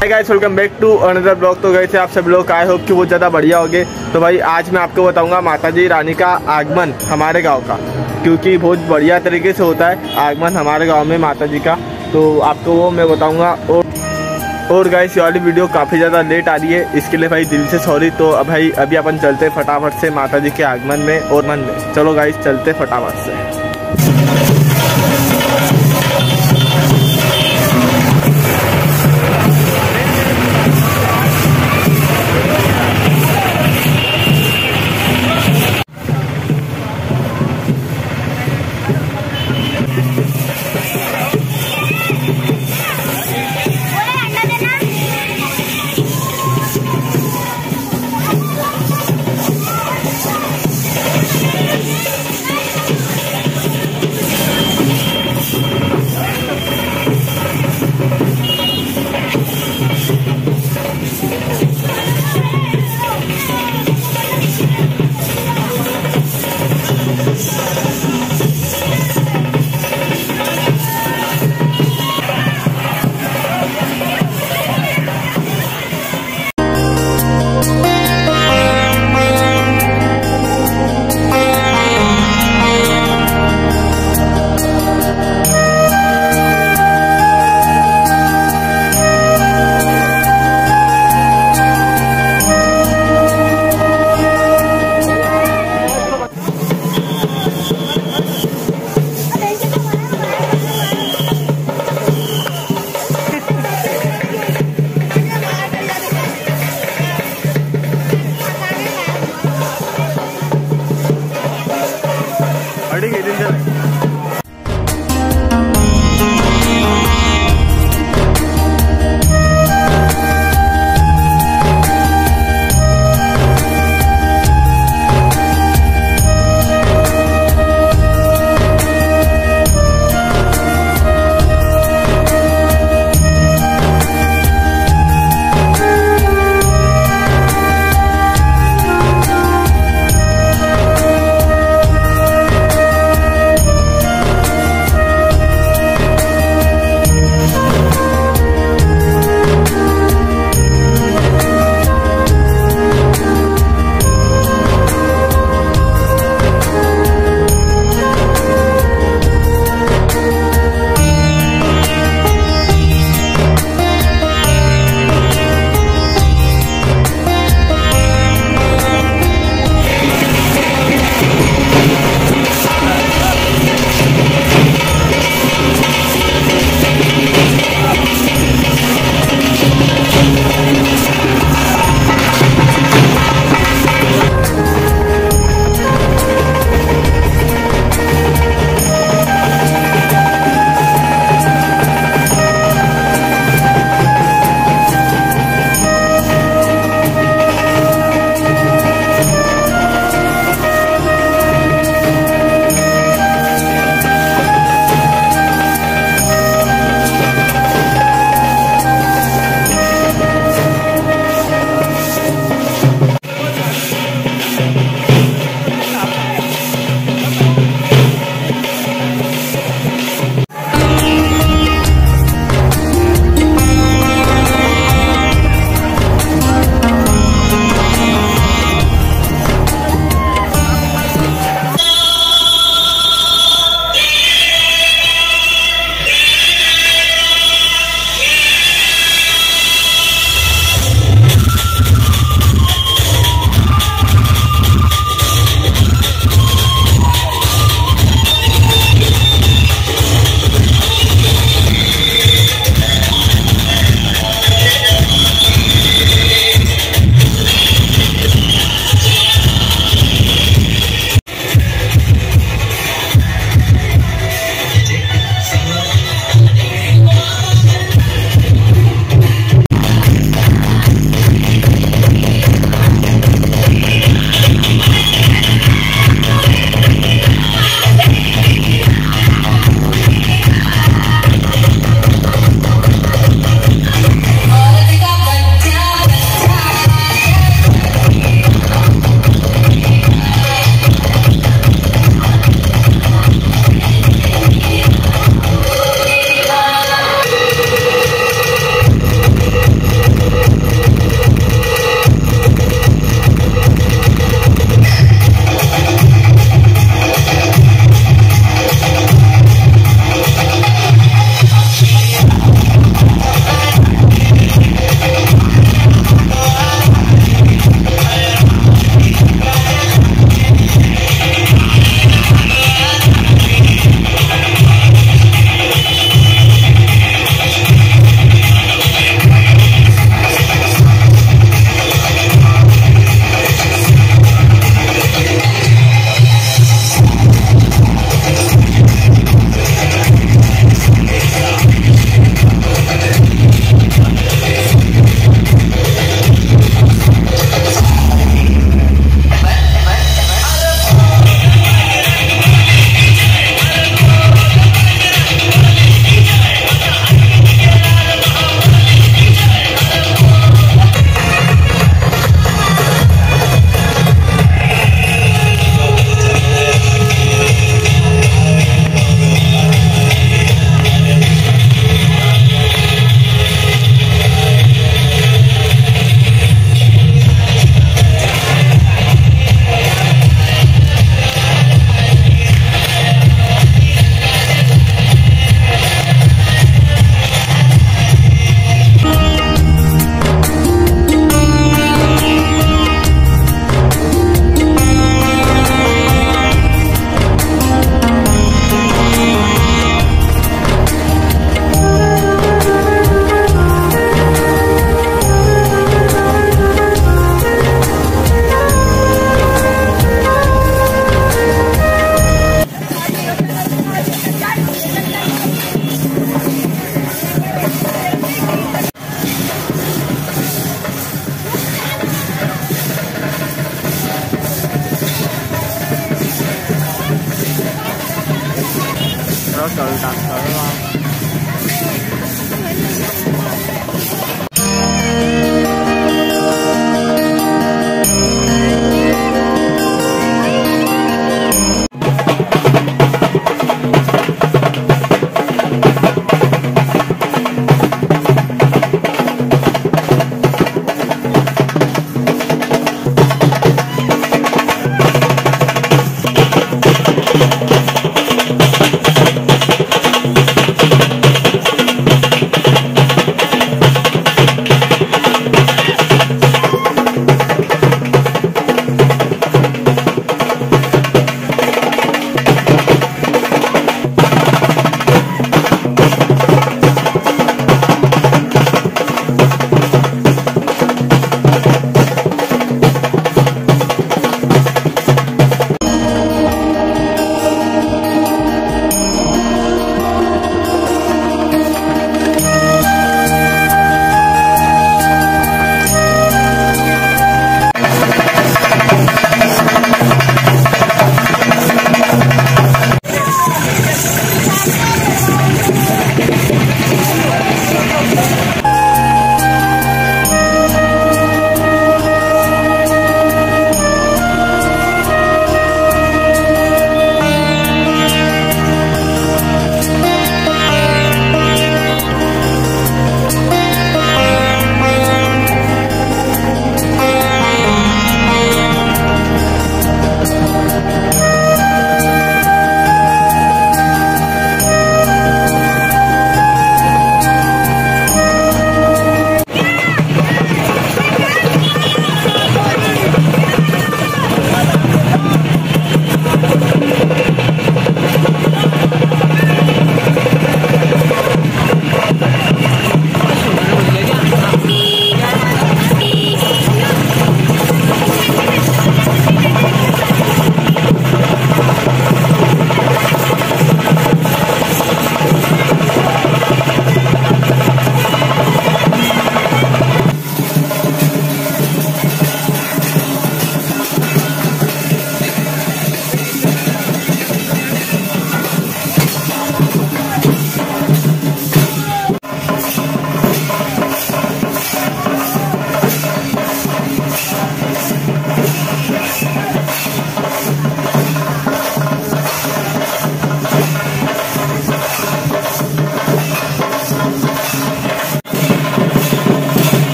Guys welcome back to another blog तो गए थे आप सब लोग आई होप कि बहुत ज़्यादा बढ़िया हो गए तो भाई, आज मैं आपको बताऊँगा माता जी रानी का आगमन हमारे गाँव का, क्योंकि बहुत बढ़िया तरीके से होता है आगमन हमारे गाँव में माता जी का। तो आपको वो मैं बताऊँगा। और और गाइस ये वाली वीडियो काफ़ी ज़्यादा लेट आ रही है, इसके लिए भाई दिल से सॉरी तो भाई, अभी अपन चलते फटाफट से माता जी के आगमन में और मन में। चलो गाइस चलते फटाफट से।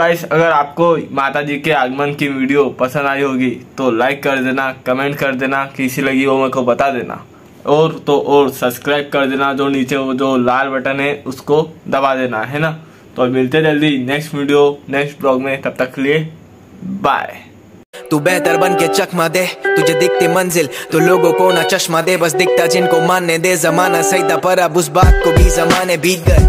गाइस अगर आपको माता जी के आगमन की वीडियो पसंद आई होगी तो लाइक कर देना कमेंट कर देना, कैसी लगी वो मेरे को बता देना। और तो और सब्सक्राइब कर देना, जो नीचे वो जो लाल बटन है, उसको दबा देना, है ना? तो मिलते जल्दी नेक्स्ट वीडियो नेक्स्ट ब्लॉग में, तब तक लिए बाय तू बेहतर बन के चकमा दे, तुझे दिखती मंजिल तो लोगों को ना चश्मा दे, बस दिखता जिनको मानने दे, जमाना सही था, पर अब उस बात को भी जमाने बीत गए.